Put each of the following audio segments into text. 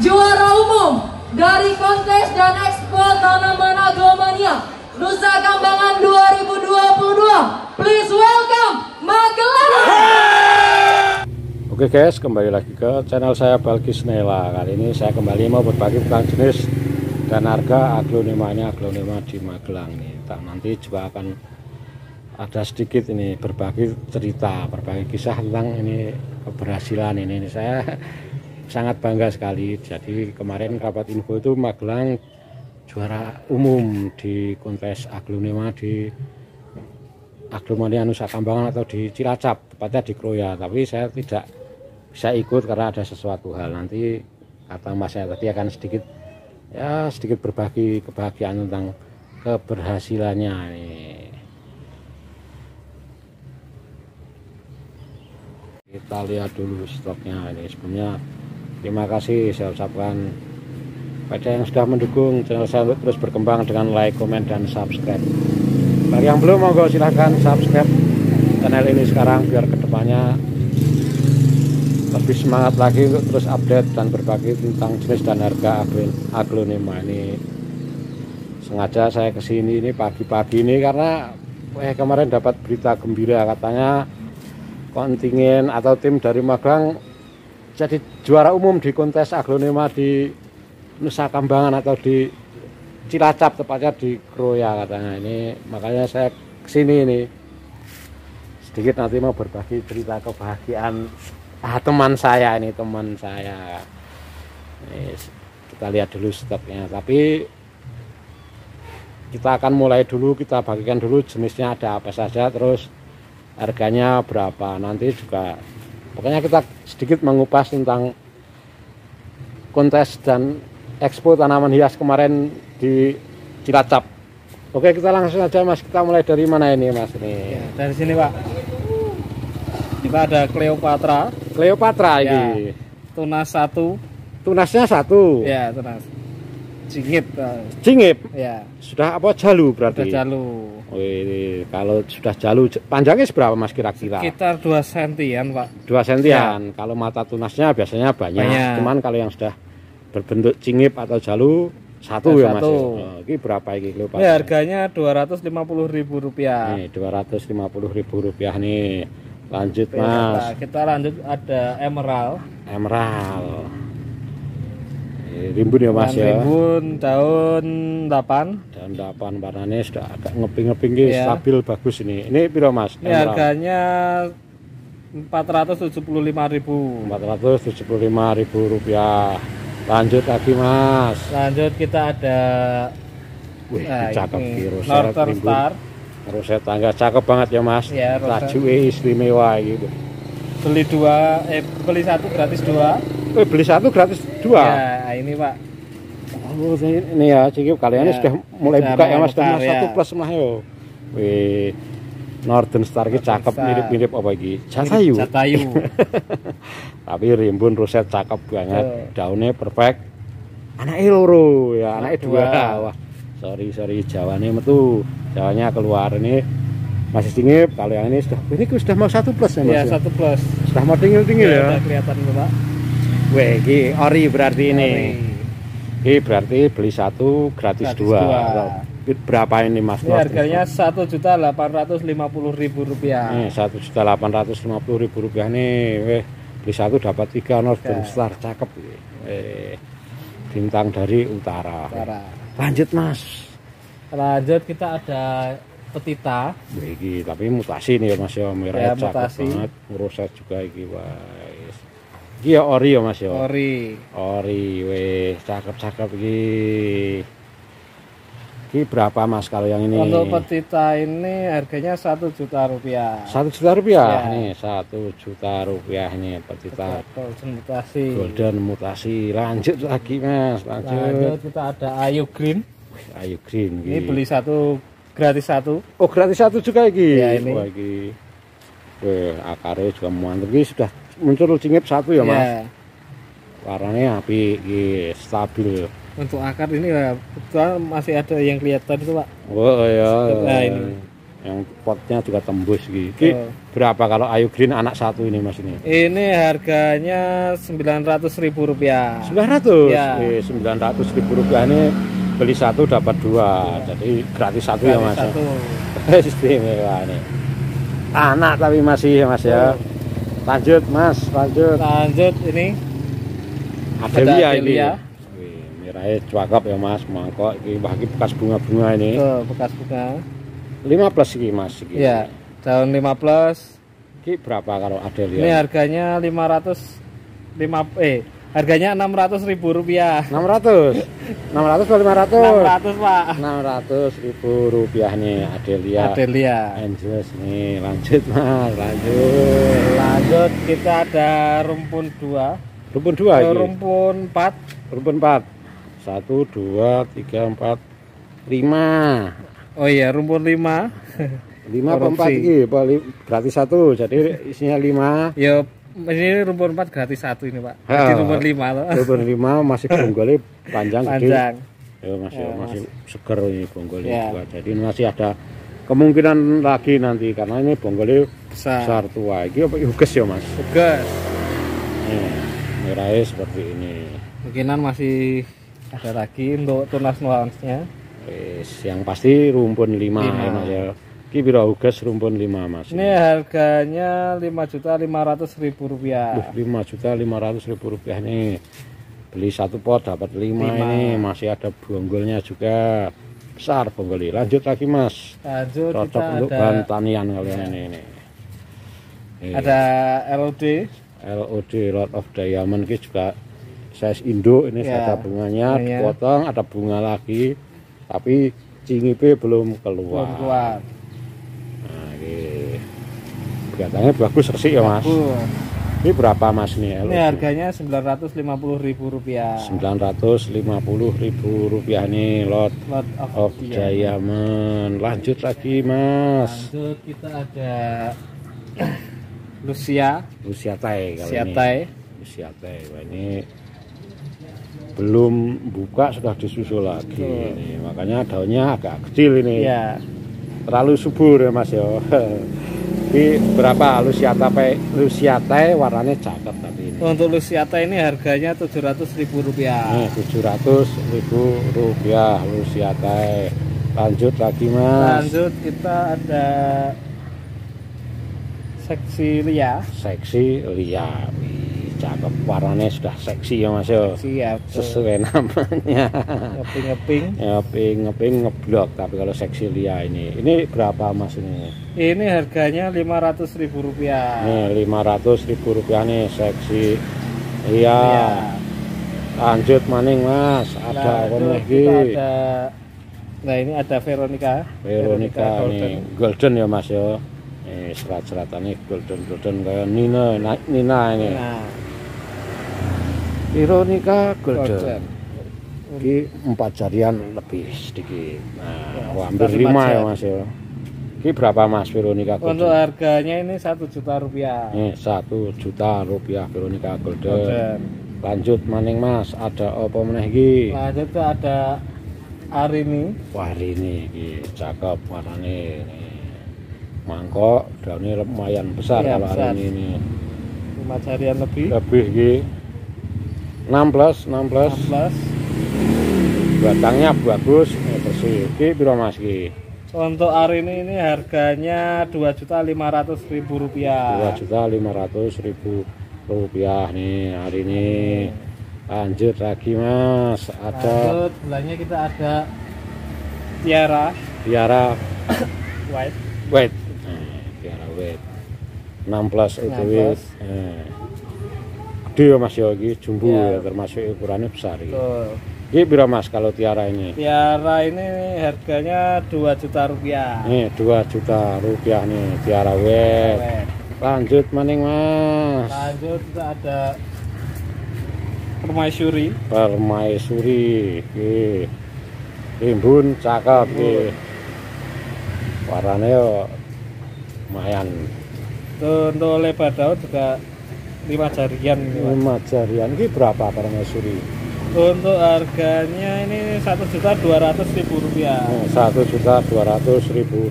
juara umum dari kontes dan ekspor tanaman agromania Nusa Kambangan 2022. Please welcome Magelang. Oke guys, kembali lagi ke channel saya Balkis Nela. Kali ini saya kembali mau berbagi tentang jenis dan harga aglonema ini aglonema di Magelang nih. Tak nanti juga akan ada sedikit ini berbagi cerita, berbagi kisah tentang ini keberhasilan ini. ini saya sangat bangga sekali. Jadi kemarin rapat info itu Magelang juara umum di kontes aglonema di aglomania Nusa Kambangan atau di Cilacap, tepatnya di Kroya. Tapi saya tidak bisa ikut karena ada sesuatu hal nanti kata mas saya tadi akan sedikit ya sedikit berbagi kebahagiaan tentang keberhasilannya ini kita lihat dulu stoknya ini sebelumnya terima kasih saya ucapkan. Pada yang sudah mendukung channel saya untuk terus berkembang dengan like, komen, dan subscribe. Bagi yang belum monggo silahkan subscribe channel ini sekarang biar ke depannya lebih semangat lagi untuk terus update dan berbagi tentang jenis dan harga aglonema ini. Sengaja saya ke sini ini pagi-pagi ini karena eh kemarin dapat berita gembira. Katanya kontingen atau tim dari Magelang jadi juara umum di kontes aglonema di Nusa Kambangan atau di Cilacap tepatnya di Kroya katanya. Ini makanya saya ke sini ini. Sedikit nanti mau berbagi cerita kebahagiaan ah teman saya ini teman saya. Ini, kita lihat dulu stoknya. Tapi kita akan mulai dulu kita bagikan dulu jenisnya ada apa saja terus harganya berapa. Nanti juga pokoknya kita sedikit mengupas tentang kontes dan expo tanaman hias kemarin di Cilacap oke kita langsung aja mas kita mulai dari mana ini mas ini ya, dari sini pak kita ada Cleopatra Cleopatra ya. ini. Tunas satu. Tunasnya satu. Ya, tunas. Cingip. Cingip. Ya. Sudah apa jalu berarti? Sudah jalu. Ini kalau sudah jalu panjangnya seberapa Mas kira-kira? Sekitar 2 sentian, Pak. 2 sentian. Ya. Kalau mata tunasnya biasanya banyak. banyak. Cuman kalau yang sudah berbentuk cingip atau jalu satu ya, ya Mas. Oh, ini berapa ini Cleopatra? Ya, harganya Rp250.000. Nih, Rp250.000 nih lanjut mas kita lanjut ada emerald emerald rimbun ya mas ya. Rimbun daun 8 daun 8 warnanya sudah agak ngeping-ngeping ya. stabil bagus ini. Ini piro mas? Ini emerald. harganya 475.000 475.000 rupiah. Lanjut lagi mas. Lanjut kita ada Wih, nah, cakep Northern Star. Roset tangga cakep banget ya mas. Ya, Laju istimewa gitu. Beli dua, eh beli satu gratis dua. Eh, beli satu gratis dua. Ya ini pak. Oh ini ya cikip kalian ya, sudah mulai buka ya mas. Sudah ya. satu plus mah yo. Wih. Northern Star ini cakep mirip-mirip apa lagi? Jatayu. Jatayu. Tapi rimbun roset cakep banget. Daunnya perfect. Anaknya loro ya, anaknya dua. Wah sorry sorry jawane metu jawanya keluar ini masih tinggi kalau yang ini sudah ini sudah mau satu plus ya mas ya, satu plus. Sudah mau tinggi tinggi ya, ya. kelihatan pak. Weh ini ori berarti ini. Ini berarti beli satu gratis, gratis dua, dua. berapa ini mas? Ini harganya satu juta delapan ratus lima puluh ribu rupiah. Nih satu juta delapan ratus lima puluh ribu rupiah nih weh beli satu dapat tiga ya. Star cakep. Eh bintang dari utara, utara. Lanjut mas. Lanjut kita ada petita Iki, tapi mutasi nih ya mas ya merah ya, mutasi. banget ngurusat juga iki guys iki ya ori ya mas ya ori ori weh cakep cakep iki ini berapa mas kalau yang ini? Untuk petita ini harganya satu juta rupiah. Satu juta rupiah ya. nih, satu juta rupiah nih petita. Golden mutasi. Golden mutasi. Lanjut lagi mas, lanjut. Lanjut kita ada Ayu Green. Ayu Green. Ini beli satu gratis satu. Oh gratis satu juga lagi. Ya ini. Wah. Weh, akarnya juga mantap. Ini sudah muncul cingip satu ya mas. Ya. Warnanya api, stabil untuk akar ini ya masih ada yang kelihatan itu pak oh iya nah ini yang potnya juga tembus gitu Oh. berapa kalau Ayu Green anak satu ini mas ini Ini harganya 900 ribu rupiah. 900 Ya. Eh, 900 ribu rupiah ini beli satu dapat dua. Jadi gratis satu ya mas Satu. istimewa nih anak tapi masih ya mas ya? Lanjut mas lanjut. Lanjut ini. Adelia ini. Adelia. Wih, merahnya cakep ya mas mangkok. Ini bagi bekas bunga-bunga ini. Ke bekas bunga. 15 ini mas ini. Ya, tahun 15. Ini berapa kalau Ini Adelia harganya 500 lima eh harganya 600 ribu rupiah. 600 600 atau 500 600 pak. 600 ribu rupiah nih Adelia. Adelia. Angeles nih lanjut mas lanjut. Lanjut kita ada rumpun 2 rumpun dua ini? rumpun 4 rumpun 4 satu dua tiga empat lima. Oh iya rumpun 5 lima apa empat ini gratis satu jadi isinya lima. Ya ini rumpun 4 gratis satu ini pak. Jadi Ya. rumpun 5 loh. Rumpun lima masih bonggolnya panjang gede. Panjang. Ya masih Ya, masih seger ini bonggolnya Ya. juga. jadi masih ada kemungkinan lagi nanti karena ini bonggolnya besar. besar tua. Ini apa yuges ya mas? Nih merahnya seperti ini. Mungkinan masih ada lagi untuk tunas nuansnya. Yang pasti rumpun lima, Lima. ya mas ya ini biro yuges rumpun lima mas? Ini harganya 5 juta 500 ribu rupiah. Duh, 5 juta 500 ribu rupiah nih beli satu pot dapat 5 Lima. ini. Masih ada bonggolnya juga. Besar bonggolnya lanjut lagi mas. Lanjut cocok kita untuk ada bahan tanian kalian ini, ini. Ini, ada LOD LOD Lot of Diamond. Ini juga size Indo. Ini Ya, ada bunganya bunganya. dipotong ada bunga lagi. Tapi cingipe belum keluar, belum keluar. Kelihatannya bagus resik ya mas. Bagus. ini berapa mas nih Ini harganya 950 ribu rupiah. 950 ribu rupiah nih lot Lot of, of Diamond. lanjut lagi mas. Lanjut kita ada Lucia. Lucia Thai kalau ini. Siatai Lucia Thai Wah, ini belum buka sudah disusul lagi Betul. ini. Makanya daunnya agak kecil ini. Ya terlalu subur ya mas yo ini berapa? Lucia Thai warnanya cakep tapi ini. Untuk Luciata ini harganya 700 ribu rupiah. Nih, 700 ribu rupiah Lucia Thai lanjut lagi mas. Lanjut kita ada seksi Lia. Seksi Lia. Wih, cakep. Warnanya sudah seksi ya mas yo. Siap. Sesuai namanya. Ngeping ngeping ngeping ngeping ngeblok. Tapi kalau seksi Lia ini. Ini berapa mas ini ini harganya 500 ribu rupiah. Nih 500 ribu rupiah nih seksi. Iya. lanjut maning mas. Ada apa lagi? ada nah ini ada Veronica. Veronica Golden. nih golden. ya mas yo nih serat-seratannya golden golden kayak Nina Na- Nina ini. Nah. Veronica golden, Golden. Ini empat jarian lebih sedikit. Nah, Ya, hampir lima lima ya mas ya. Ini berapa mas Veronica untuk Golden? harganya ini satu juta rupiah Ini satu juta rupiah Veronica Golden. Golden. Lanjut maning mas, ada apa meneh iki? lanjut ada Arini Wah ini, ini cakep warnanya ini. Mangkok, daunnya lumayan besar Iya, kalau besar. hari ini. lima jarian lebih Lebih iki. 16, 16. 16 Batangnya bagus, bersih. Iki piro mas iki? Untuk Arini ini harganya dua juta lima ratus ribu dua rupiah juta lima ratus ribu rupiah. Nih hari ini lanjut lagi mas. Ada lanjut belanja kita ada Tiara. Tiara. White wait. Eh, tiara wait. 16 itu 16. wait. Eh. gede ya mas ya ini jumbo ya Ya. termasuk ukurannya besar ini Tuh. Ini berapa mas kalau tiara ini? Tiara ini harganya 2 juta rupiah. nih 2 juta rupiah nih tiara Weh. lanjut maning mas. Lanjut kita ada permaisuri. permaisuri iki rimbun cakep iki warnanya yo lumayan. Tuh, untuk lebar daun juga 5 jarian lima jarian. Ini berapa permaisuri Untuk harganya ini satu juta dua ratus ribu rupiah. satu juta dua ratus ribu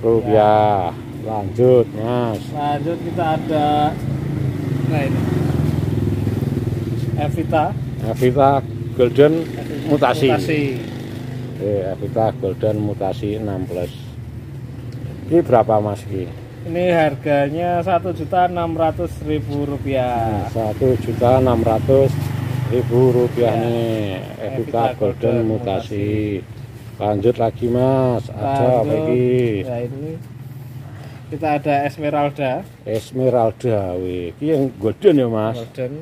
rupiah lanjut mas Lanjut kita ada nah ini. Evita Evita Golden mutasi, mutasi. Eh, Evita Golden mutasi 6 plus ini berapa mas ini Ini harganya satu juta enam ratus ribu rupiah. satu juta enam ratus ribu rupiah Ya. nih Evita Golden Golden mutasi. Lanjut lagi mas. Ada apa lagi? Ya ini kita ada Esmeralda. Esmeralda wih. Ini yang golden ya mas? Golden.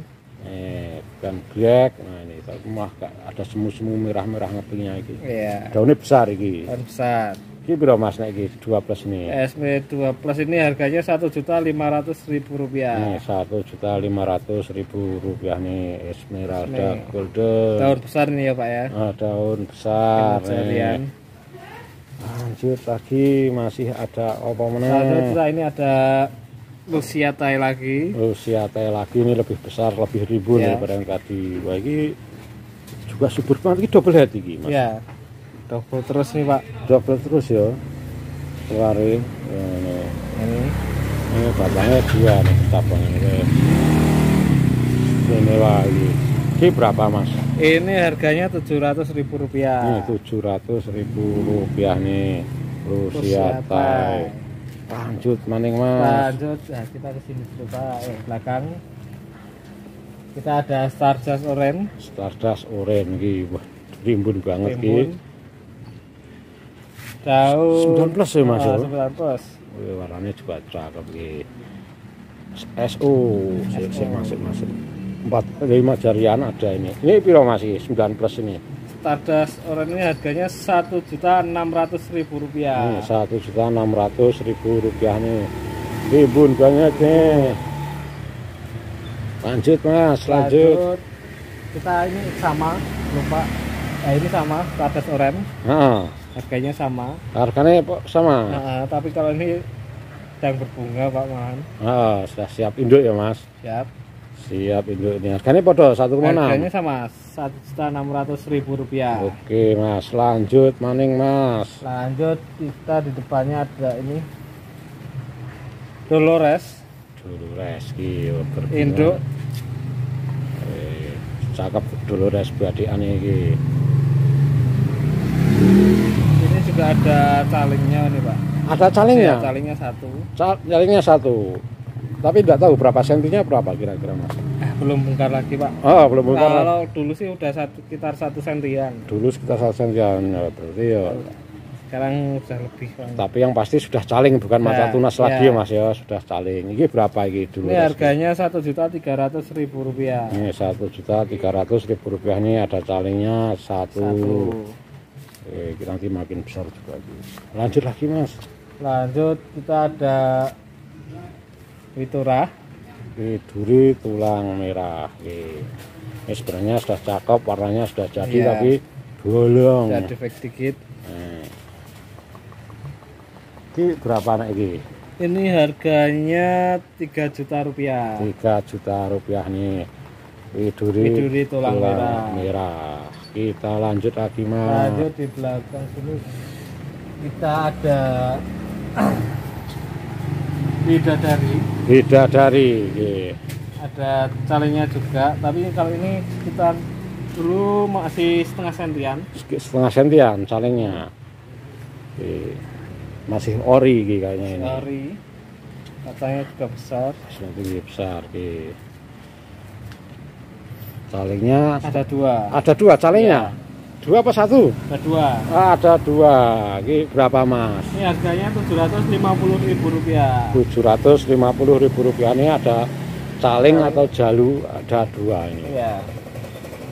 eh bukan black. Nah ini tapi mah ada semu-semu merah-merah ngepingnya ini Iya. daunnya besar ini Tahun besar. Ini berapa mas nih ini 2 plus nih SP2 Plus ini harganya satu juta lima ratus ribu rupiah. Nih satu juta lima ratus ribu rupiah nih Esmeralda Nih. Golden. Daun besar ini ya Pak ya. Ah, daun besar. Kalian. nih. Lanjut lagi masih ada apa Lanjut mana? kita ini ada Lucia Thai lagi. Usia teh lagi ini lebih besar, lebih rimbun Ya. daripada yang tadi. Wah ini juga subur banget. Ini double head ini mas. Ya. Double terus nih Pak. Double terus ya. Keluarin. Ini. Ini ini batangnya dua nih cabang ini. Ini lagi. Ini berapa mas? ini harganya tujuh ratus ribu Ini rupiah. tujuh ratus ribu rupiah nih Rusia Thai. Lanjut maning mas. Lanjut, nah, kita ke sini dulu Pak. Eh, belakang. Kita ada Stardust Orange. Stardust Orange wah rimbun banget iki. 9 plus ya, Mas? 9 plus. Wih, warnanya juga cakep iki. SO, sik masuk masuk. Empat lima jarian ada ini. Ini piro masih 9 plus ini. Stardust Orange ini harganya satu juta enam ratus ribu rupiah. satu juta enam ratus ribu rupiah nih. Rimbun banget nih. Lanjut mas, lanjut. Kita ini sama, lupa. Nah, ini sama Stardust Orange. Nah, Harganya sama. harganya sama. Nah, tapi kalau ini sedang berbunga Pak Mahan. Ah, sudah siap induk ya mas. Siap. Siap induk ini. Harganya podo satu Harganya sama satu juta enam ratus ribu rupiah. Oke mas, lanjut maning mas. Lanjut kita di depannya ada ini Dolores Dulu reski berbunga. induk Eh, cakep dulu res badian iki. Ini juga ada calingnya nih pak Ada calingnya? Ya, calingnya satu Cal- calingnya satu. Tapi tidak tahu berapa sentinya berapa kira-kira mas. eh, belum bongkar lagi pak Oh belum bukan. kalau dulu sih udah satu sekitar satu sentian Dulu sekitar satu sentian ya, berarti ya. sekarang sudah lebih pak Tapi yang pasti sudah caling bukan mata Ya, tunas ya. lagi ya mas ya sudah caling. Ini berapa ini dulu? ini harganya satu juta tiga ratus ribu rupiah Ini satu juta tiga ratus ribu rupiah ini ada calingnya satu. satu Eh, nanti makin besar juga. Lanjut lagi mas. lanjut kita ada Witura Ini duri tulang merah. Ini, ini sebenarnya sudah cakep, warnanya sudah jadi Iya. tapi bolong. ada defek dikit Eh. Ini berapa anak ini? ini harganya 3 juta rupiah 3 juta rupiah nih. Ini duri, Widuri tulang merah. merah. Kita lanjut lagi mas. lanjut di belakang sini kita ada bidadari Bidadari. Ini. ada calingnya juga tapi kalau ini sekitar dulu masih setengah sentian Setengah sentian calingnya. Ini. Masih ori kayaknya ini. sorry katanya juga besar Sudah tinggi besar. Ini. Calingnya ada dua ada dua calingnya. Dua apa satu? ada dua Ah, ada dua. Ini berapa mas? ini harganya 750 ribu rupiah 750 ribu rupiah ini ada caling atau jalu ada dua ini. iya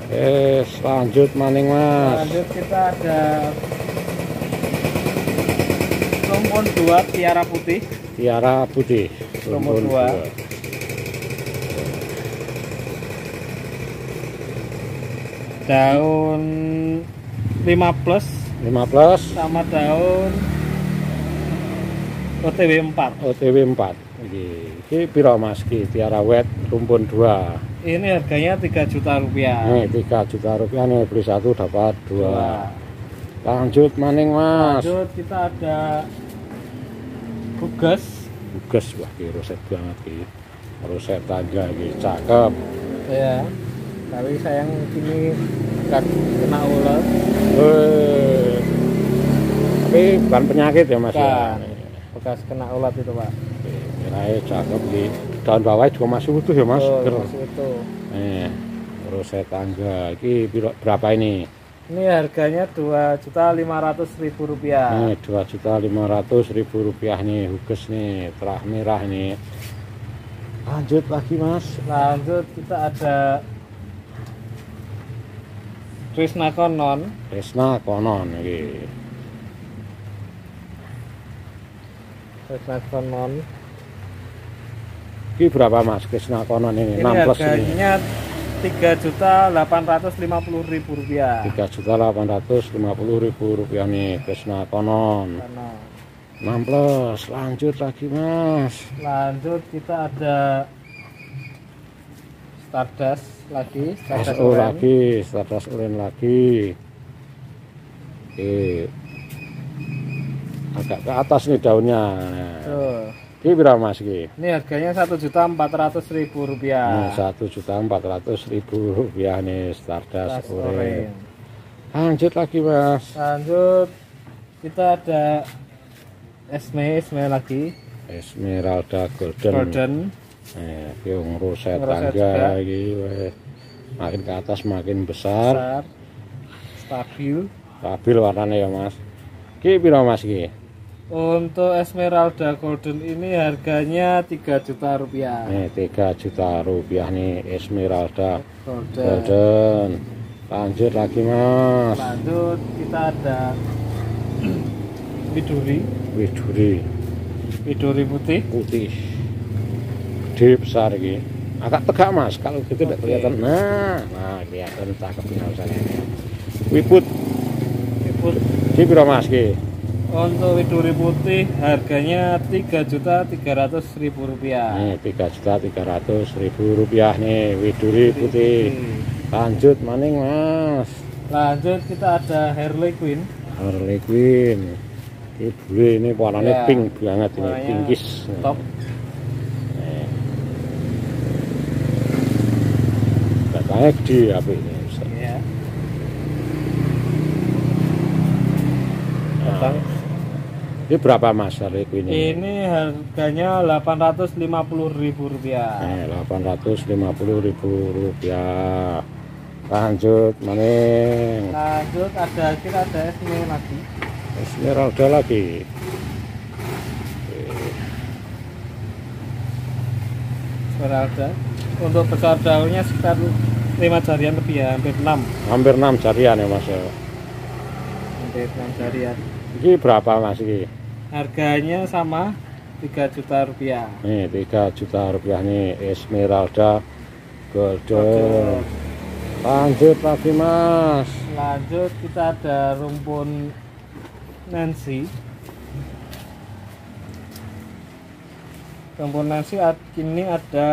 Eh, lanjut maning mas. lanjut kita ada rumpun dua tiara putih Tiara putih. Nomor Rumpun dua. Daun 5 plus 5 plus sama daun OTW 4 OTW 4. Iki, iki piro mas? Tiara wet rumpun 2. ini harganya 3 juta rupiah Nih 3 juta rupiah nih beli satu dapat dua. Dua. Lanjut maning mas. lanjut kita ada Bugas. Bugas wah ki roset banget ki. Roset tangga ki cakep. Ya. Tapi sayang ini nggak kena ular. Eh. Tapi bukan penyakit ya Mas ya. Bekas kena ulat itu pak. Kirain cakep ki. Daun bawah juga masih utuh ya Mas. Oh, masih itu. Eh, roset tangga ki piro- berapa ini? Ini harganya dua juta lima ratus ribu rupiah. Ini dua juta lima ratus ribu rupiah nih, huges nih, terah merah nih. Lanjut lagi mas. Lanjut kita ada Krishna Konon. Resna konon iki. Krishna Konon. Iki berapa mas? Krisna konon ini, Ini 6 plus ini. harganya tiga juta delapan ratus lima puluh ribu rupiah. Tiga juta delapan ratus lima puluh ribu rupiah nih, Krisna konon. Konon. 6 plus, lanjut lagi mas. Lanjut kita ada Stardust lagi, Stardust SO lagi, Stardust Orange lagi. Oke. Agak ke atas nih daunnya. Tuh. Ini berapa mas Ki? Ini harganya satu juta empat ratus ribu rupiah. satu juta empat ratus ribu rupiah nih Stardust Orange. Orange. Lanjut lagi mas. Lanjut kita ada Esme, Esme lagi, Esmeralda Golden. Golden. Eh, yang Roset tangga weh. Makin ke atas makin besar. besar, stabil. Stabil warnanya ya mas. Ki berapa mas Ki? Untuk Esmeralda Golden ini harganya 3 juta rupiah. Nih 3 juta rupiah nih Esmeralda Golden. Golden. Lanjut lagi mas. Lanjut kita ada Widuri, Widuri Widuri putih. putih. Gede besar ini. Agak tegak mas. Kalau gitu tidak Oke. kelihatan. Nah, nah kelihatan cakep nih misalnya. Wiput. Wiput. Ki berapa mas Ki? Untuk Widuri putih harganya 3 juta 300 ribu rupiah. Nih 3 juta 300 ribu rupiah nih Widuri putih. Lanjut maning mas. Lanjut kita ada Harley Quinn. Harley Quinn. Ini bule ini warnanya Ya, pink banget ini, pinkis. Top. Nih. Batangnya gede apa ini? Ustaz? Ya. Nah, ini berapa mas Quinn ini? Ini harganya 850 ribu rupiah. Nih, 850 ribu rupiah. Lanjut maning. Lanjut ada kita ada Esme lagi. Esmeralda lagi. Esmeralda. Untuk besar daunnya sekitar 5 jarian lebih ya, hampir 6. Hampir 6 jarian ya mas ya. Hampir 6 jarian. Ini berapa mas ini? Harganya sama 3 juta rupiah. Nih 3 juta rupiah nih Esmeralda Golden. Lanjut lagi mas. Lanjut kita ada rumpun Nancy. Rumpun Nancy ini ada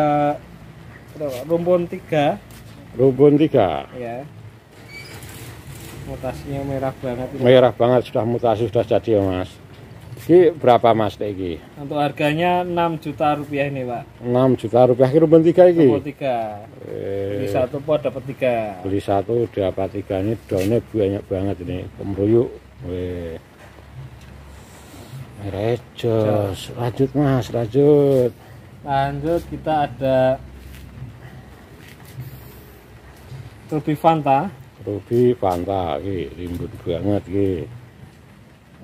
rumpun 3 Rumpun 3. ya. Mutasinya merah banget ini. Merah banget sudah mutasi sudah jadi ya mas. Ini berapa mas iki? Untuk harganya 6 juta rupiah ini, Pak. 6 juta rupiah ini rumpun 3 iki. Rumpun 3. Beli Eh, satu pot dapat 3. beli satu dapat tiga ini daunnya banyak banget ini pemruyuk. Weh. Recos. Lanjut mas, lanjut. Lanjut kita ada Ruby Fanta. Ruby Fanta iki rimbun banget iki.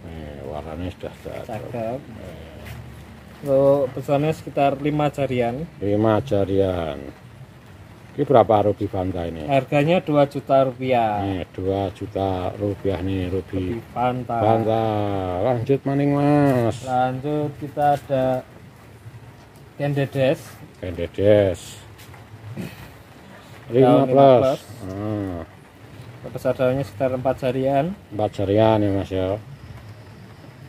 Eh, warnanya sudah cakep. Cakep. Untuk besarnya sekitar 5 jarian. Lima jarian. Ini berapa Ruby Fanta ini? Harganya 2 juta rupiah. Nih, 2 juta rupiah nih Ruby Ruby Fanta. Fanta. Lanjut maning mas. Lanjut kita ada Candedes. Kendedes. Daun 5 lima plus. plus. Daunnya sekitar 4 jarian. empat jarian ya mas ya.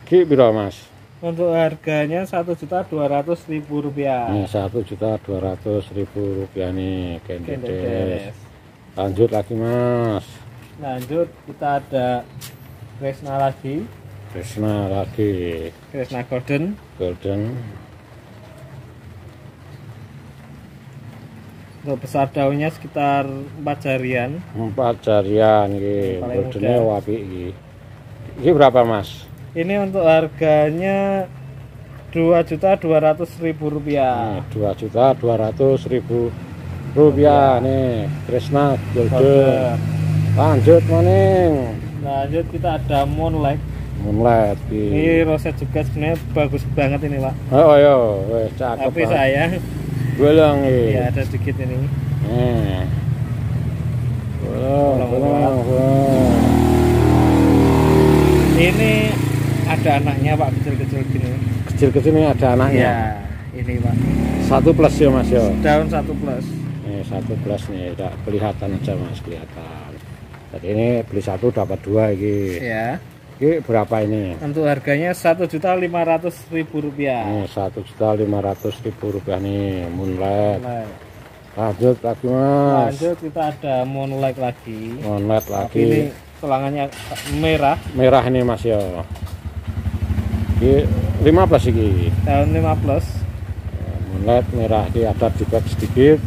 Ki biro mas? Untuk harganya 1 juta 200 ribu rupiah. Nih satu juta dua ratus ribu rupiah nih Kendedes. Lanjut lagi mas. Lanjut kita ada Kresna lagi. Krishna lagi Krishna Golden golden untuk besar daunnya sekitar 4 jarian. Empat jarian iki Paling goldennya muda. wapi iki. Iki berapa mas? Ini untuk harganya dua juta dua ratus ribu rupiah. Dua juta dua ratus ribu rupiah nih Krishna golden lanjut maning. Lanjut kita ada Moonlight. Moonlight ini iki roset juga sebenarnya bagus banget ini pak. Oh yo wes cakep tapi sayang bolong iki ya ada sedikit ini Eh. Bolong, Bolong, bolong, ini ada anaknya pak kecil-kecil gini Kecil-kecil ini ada anaknya. ya ini pak Satu plus ya mas ya. daun satu plus Ini satu plus nih, tidak kelihatan aja mas kelihatan. Jadi ini beli satu dapat dua ini. ya Ini berapa ini? untuk harganya satu juta lima ratus ribu rupiah Ini satu juta lima ratus ribu rupiah nih, moonlight. Nah, Lanjut lagi mas. lanjut kita ada Moonlight lagi Moonlight tapi ini lagi. tulangannya merah Merah ini mas ya. Ini lima plus ini. daun 5 plus Moonlight merah di ada dibek sedikit.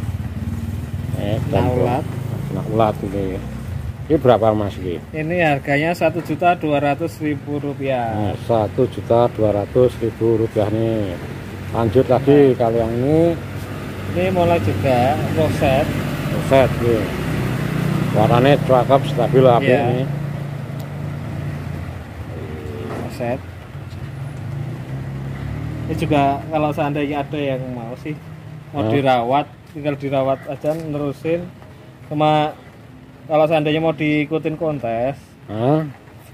Eh, Nah, ulat. Kena ulat ini. Ini berapa mas ini? ini harganya satu juta dua ratus ribu rupiah Nah, Satu juta dua ratus ribu rupiah nih. Lanjut lagi kalau yang ini ini mulai juga roset set nih. Warnanya cakep stabil api Iya. ini. roset ini juga kalau seandainya ada yang mau sih mau Hah? dirawat tinggal dirawat aja nerusin cuma kalau seandainya mau diikutin kontes Hah?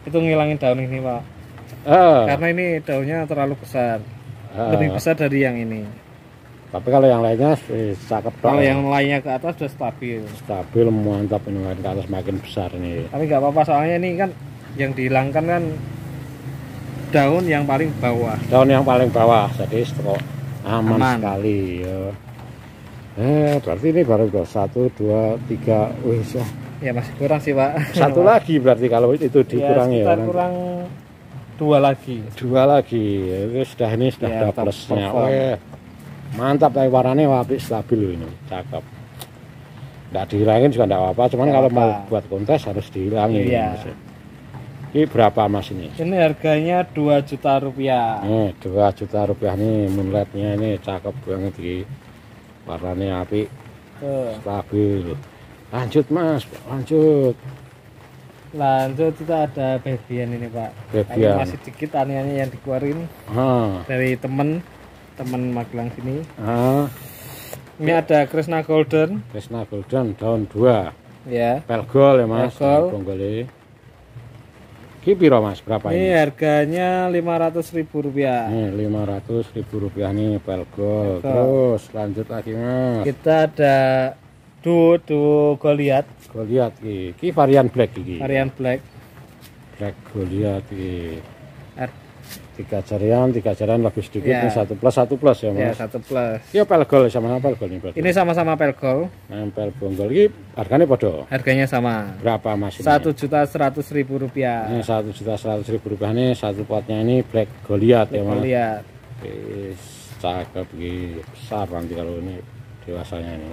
itu ngilangin daun ini pak Eh, karena ini daunnya terlalu besar eh. lebih besar dari yang ini Tapi kalau yang lainnya sih cakep kalau yang lainnya ke atas sudah stabil stabil mantap ini ke atas makin besar ini. tapi nggak apa-apa soalnya ini kan yang dihilangkan kan daun yang paling bawah Daun yang paling bawah jadi stok aman, Aman. sekali ya. Eh, berarti ini baru satu, dua, tiga, wih, ya. Ya masih kurang sih pak satu lagi berarti kalau itu dikurangi ya, ya. sekitar kurang dua lagi Dua lagi, ini sudah ini sudah Ya, ada plusnya. Weh, mantap tapi warnanya wapi stabil ini, cakep. Nggak dihilangin juga nggak apa-apa, cuman Nggak kalau mau apa-apa. buat kontes harus dihilangin. Iya. Mas. Ini berapa mas ini? ini harganya 2 juta rupiah Nih, dua juta rupiah nih moonlightnya ini cakep banget ini. Warnanya api, Tuh. stabil. Lanjut mas, lanjut. lanjut kita ada babyan ini pak Babyan. masih dikit aniannya yang dikeluarin Ah, dari temen temen Magelang sini ah, ini ada Krishna Golden Krishna Golden daun 2 ya Pelgol ya mas, Pelgol. Bonggole. Ki piro mas, berapa ini ini? harganya 500 ribu rupiah Nih, lima ratus ribu rupiah nih. Pelgol. Terus lanjut lagi mas. kita ada duo duo Goliath Gue lihat ki, ki varian black ki. varian black Black Goliath ki. Ar- Tiga jarian, tiga jarian lebih sedikit Ya. nih satu plus satu plus ya ya mas. satu plus Iya pelgol sama apa pelgol nih pelgol. ini sama-sama pelgol Nempel bonggol ki harganya podo. harganya sama Berapa mas ini? satu juta seratus ribu rupiah Ini satu juta seratus ribu rupiah nih satu potnya ini Black Goliath ya mas. Goliath Wis, cakep ki besar nanti kalau ini dewasanya ini.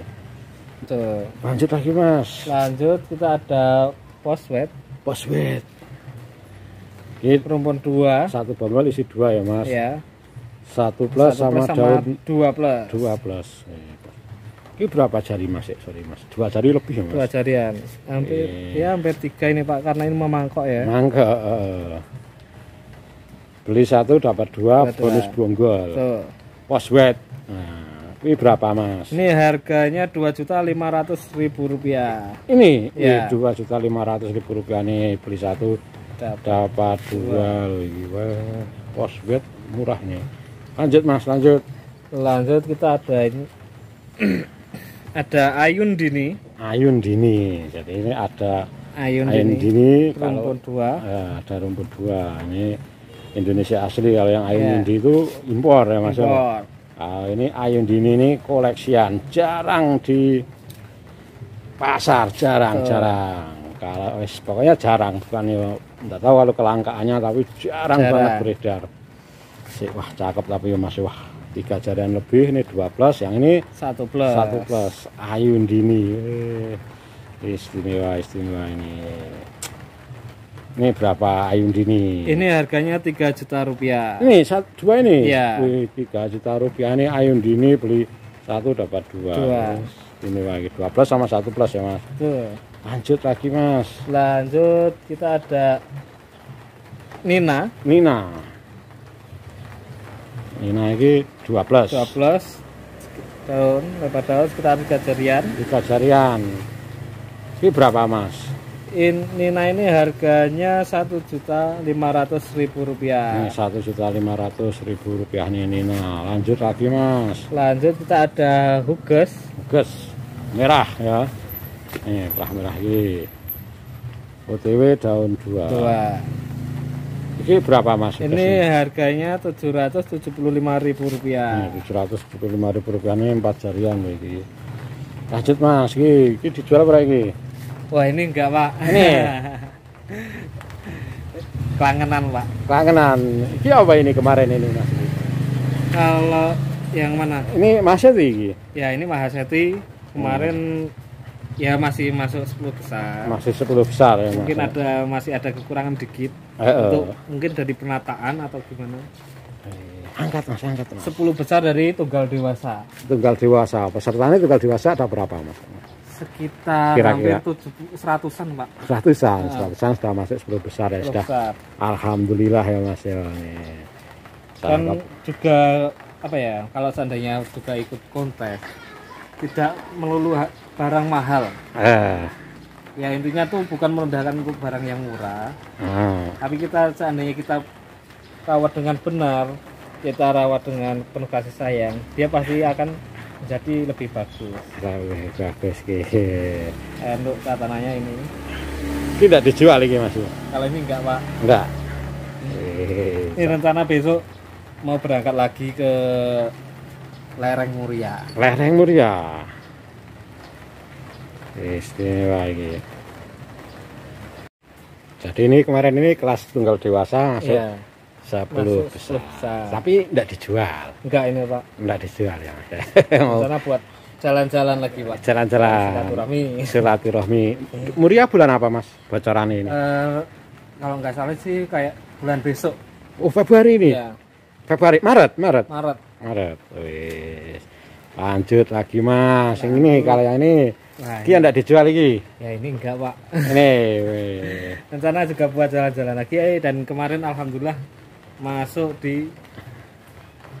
Tuh Lanjut lagi mas. lanjut kita ada postwet Poswet. Ini rumpun dua satu bonggol isi dua ya mas. ya Satu plus Satu sama, plus daun dua plus dua plus. Ini berapa jari mas ya? Sorry mas. Dua jari lebih ya mas. dua jarian hampir Oke. ya hampir tiga ini pak karena ini memangkok ya Mangga. eh. Beli satu dapat dua Dapat dua. bonus bonggol. tuh Poswet. Nah, ini berapa mas? ini harganya dua juta lima ratus ribu rupiah. Ini? Ya. dua juta lima ratus ribu rupiah. Nih beli satu Dapat. dapat dua. lagi wah posbed murah nih lanjut mas lanjut. Lanjut kita ada ini. Ada ayun dini. Ayun dini. Jadi ini ada ayun, ayun dini, dini. Kalau rumpun dua. Eh, ada rumput dua. Ini Indonesia asli. Kalau yang ayun Ya. dini itu impor ya mas impor Ah, ini ayun dini ini koleksian. Jarang di pasar jarang Betul. jarang. Kalau wis pokoknya jarang. Bukan ya enggak tahu kalau kelangkaannya tapi jarang, Jarang. banget beredar. Sih wah cakep tapi ya masih wah tiga jarian lebih ini dua plus yang ini satu plus. satu plus. Ayun Dini Eh, istimewa istimewa ini ini berapa Ayun Dini? Ini harganya 3 juta rupiah. Ini satu dua ini? Iya. Tiga juta rupiah. Ini Ayun Dini beli satu dapat dua, Dua. ini lagi dua plus sama satu plus ya mas? Tuh lanjut lagi mas. Lanjut kita ada Nina. Nina. Nina ini dua plus. 2 plus. Tahun lebar tahun? Sekitar tiga jarian. Tiga jarian. Ini berapa mas In, Nina ini harganya satu juta lima ratus ribu ini rupiah satu juta lima ratus ribu rupiah nih Nina. Lanjut lagi mas. Lanjut kita ada Huges Gus merah ya. Ini merah merah ini OTW daun dua. dua. Ini berapa mas ini harganya tujuh ratus tujuh puluh lima ribu rupiah. Tujuh ratus tujuh lima ribu rupiah ini empat jarian ini lanjut mas ini, ini dijual berapa ini wah ini enggak pak. Ini. kelangenan pak. Kangenan ini apa ini kemarin ini mas? Kalau yang mana? Ini ini ya ini Mahaseti kemarin ya masih masuk 10 besar. Masih 10 besar ya mas mungkin ada masih ada kekurangan dikit. Eh, eh. untuk mungkin dari penataan atau gimana? Angkat mas angkat mas. 10 besar dari tunggal dewasa. Tunggal dewasa. Pesertanya tunggal dewasa ada berapa mas sekitar Kira-kira. hampir 70 seratusan pak seratusan seratusan sudah masuk 10 besar ya 10 sudah. Besar. Alhamdulillah ya mas ya. Cakep. juga apa ya kalau seandainya juga ikut kontes tidak melulu barang mahal. Eh ya intinya tuh bukan merendahkan untuk barang yang murah. Ah, tapi kita seandainya kita rawat dengan benar kita rawat dengan penuh kasih sayang dia pasti akan menjadi lebih bagus. Bagus bagus ki. Eh, untuk tatanannya ini. Tidak dijual lagi mas? Kalau ini enggak pak. Enggak ini rencana besok mau berangkat lagi ke lereng Muria. Lereng muria? Istimewa ini jadi ini kemarin ini kelas tunggal dewasa masuk. Iya, 10 masuk besar 10 besar. tapi tidak dijual. Enggak ini pak. Tidak dijual ya rencana buat jalan-jalan lagi pak. Jalan-jalan. Silaturahmi. Silaturahmi. Muria bulan apa mas? Bocoran ini. Eh, kalau nggak salah sih kayak bulan besok. Oh Februari ini? Ya Februari. Maret Maret? Maret. Maret. Wis. Lanjut lagi mas. Yang ini kalau yang ini. Nah, dia tidak dijual lagi? Ya ini enggak pak. Ini rencana juga buat jalan-jalan lagi eh, dan kemarin alhamdulillah masuk di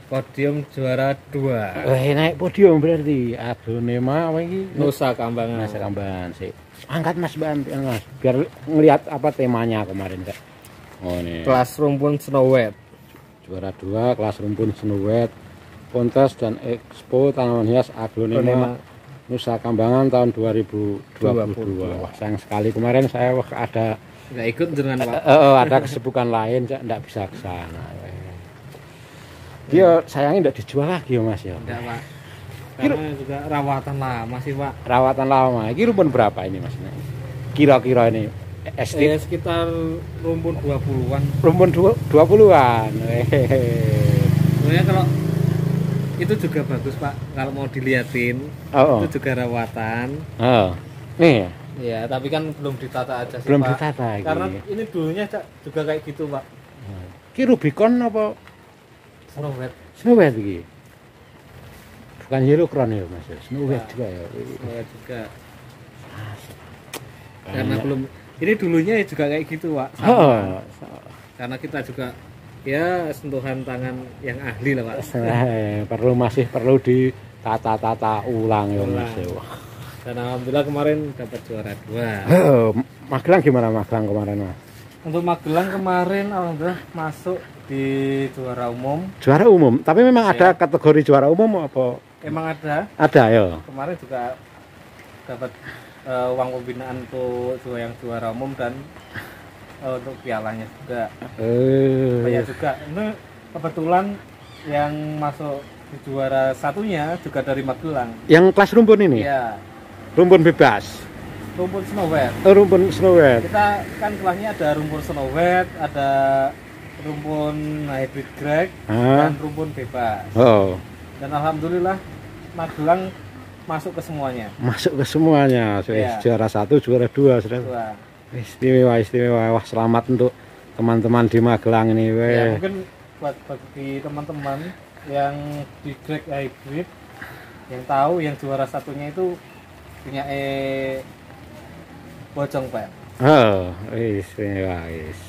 podium juara dua. Wah, naik podium berarti. Adonema apa ini? Nusa Kambangan. Mas Ramban sih angkat mas bantu mas. Biar ngelihat apa temanya kemarin kak. Oh ini. Kelas rumpun Snow White. Juara dua kelas rumpun Snow White. Kontes dan expo tanaman hias aglonema Nusa Kambangan tahun 2022 Wah, sayang sekali. Kemarin saya ada nggak ikut dengan pak. eh, eh, ada kesibukan lain saya tidak bisa ke sana. Dia sayangnya tidak dijual lagi ya mas ya. Enggak pak. Karena juga rawatan lama sih pak. Rawatan lama. Ini rumpun berapa ini mas? Kira-kira ini ST eh, sekitar rumpun 20-an rumpun dua- 20-an sebenarnya kalau itu juga bagus pak. Kalau mau diliatin oh, oh. itu juga rawatan. Oh. nih ya tapi kan belum ditata aja sih belum pak ditata karena ini dulunya Cak, juga kayak gitu pak Ki Rubicon apa Snow White Snow White iki? Bukan Yellow Crown ya Mas. Snow White juga ya. Snow White juga karena belum ini dulunya ya juga kayak gitu pak Sama. Oh, karena kita juga ya sentuhan tangan yang ahli lah pak eh, perlu masih perlu ditata-tata ulang ya Mas. Ulang. Dan alhamdulillah kemarin dapat juara dua. Oh, Magelang gimana Magelang kemarin Mas? untuk Magelang kemarin alhamdulillah masuk di juara umum. Juara umum, tapi memang ada kategori juara umum apa? emang ada. Ada ya. kemarin juga dapat eh, uang pembinaan untuk juara yang juara umum dan eh, untuk pialanya juga. Eh, banyak juga. Ini kebetulan yang masuk di juara satunya juga dari Magelang. Yang kelas rumpun ini? ya Rumpun bebas. rumput snow white Oh, rumpun snow white. kita kan kelasnya ada rumpun snow white ada rumpun hybrid greg Hah? dan rumpun bebas Oh, dan alhamdulillah Magelang masuk ke semuanya masuk ke semuanya. Wis, Iya. Juara satu, juara dua, sudah. Istimewa, istimewa. Wah, selamat untuk teman-teman di Magelang ini, ya mungkin buat bagi teman-teman yang di greg hybrid yang tahu yang juara satunya itu punya eh bocong pak. Oh, istimewa, wis.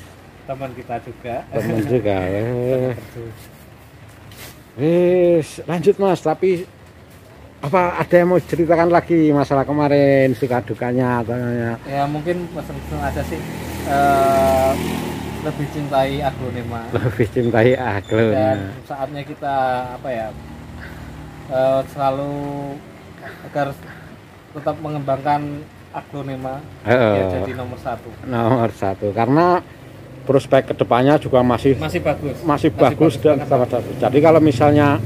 teman kita juga. Temen juga, weh. Wis, lanjut Mas, tapi apa ada yang mau ceritakan lagi masalah kemarin suka dukanya atau ya mungkin pesen-pesen aja sih. Eh, lebih cintai aglonema lebih cintai aglo dan saatnya kita apa ya eh, selalu agar tetap mengembangkan aglonema biar jadi nomor satu nomor satu karena prospek ke depannya juga masih masih bagus masih bagus dan banget. sangat bagus. Jadi kalau misalnya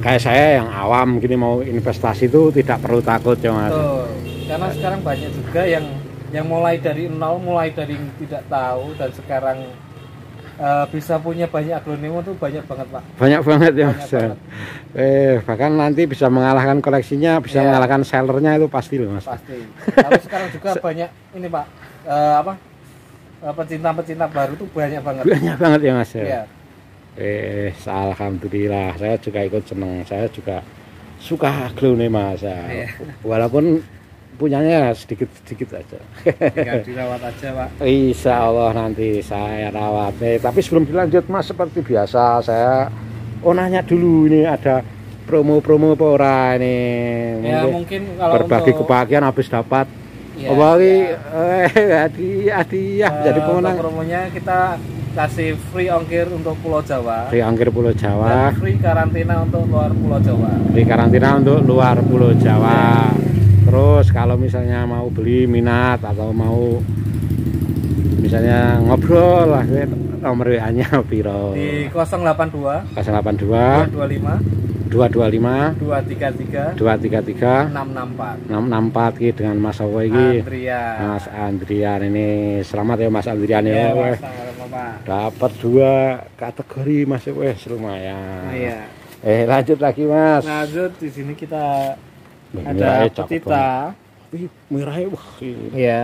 kayak saya yang awam gini mau investasi itu tidak perlu takut ya mas. Betul. karena sekarang banyak juga yang yang mulai dari nol mulai dari tidak tahu dan sekarang eh, bisa punya banyak aglonema tuh banyak banget pak Banyak banget ya Banyak mas. banget. Eh bahkan nanti bisa mengalahkan koleksinya, bisa Iya. mengalahkan sellernya itu pasti loh mas. pasti tapi sekarang juga banyak ini pak eh, apa eh, pecinta-pecinta baru tuh banyak banget Banyak banget ya mas. ya. Iya. Eh alhamdulillah saya juga ikut seneng. Saya juga suka aglonema saya. Iya. Walaupun punyanya sedikit-sedikit aja. tinggal dirawat aja pak. Insya Allah nanti saya rawat. Eh, tapi sebelum dilanjut Mas seperti biasa saya oh nanya dulu ini ada promo-promo apa ora ini. ya Mungkin mungkin kalau berbagi untuk kebahagiaan habis dapat. Ya, apa lagi ya, eh hadiah hadiah eh, jadi pemenang. promonya kita kasih free ongkir untuk Pulau Jawa. Di Angkir Pulau Jawa. Dan free karantina untuk luar Pulau Jawa. Di karantina untuk luar Pulau Jawa terus kalau misalnya mau beli minat atau mau misalnya ngobrol lah nomor WA nya piro? Di 082 082 225 225 233 233 664 664 ki dengan Mas Awo iki. Andrea Mas Andrian ini. Selamat ya Mas Andrian ya, ya. Mas, dapat dua kategori Mas weh lumayan. Iya. Eh lanjut lagi Mas. Lanjut di sini kita ada cakep banget. petita. Wih, merahnya wah ini iya